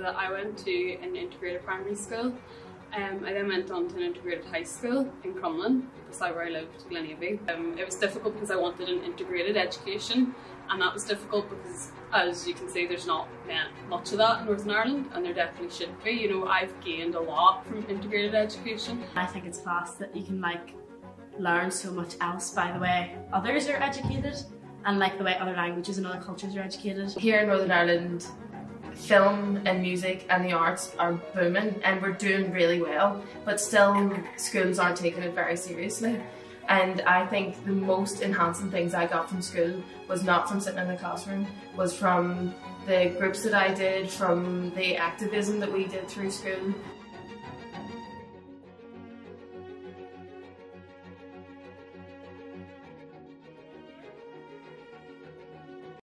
that I went to an integrated primary school. Um, I then went on to an integrated high school in Crumlin, beside where I lived, Glenavy. Um, it was difficult because I wanted an integrated education, and that was difficult because, as you can see, there's not much of that in Northern Ireland, and there definitely should be. You know, I've gained a lot from integrated education. I think it's class that you can like learn so much else by the way others are educated and like the way other languages and other cultures are educated. Here in Northern Ireland, film and music and the arts are booming and we're doing really well, but still schools aren't taking it very seriously. And I think the most enhancing things I got from school was not from sitting in the classroom, was from the groups that I did, from the activism that we did through school.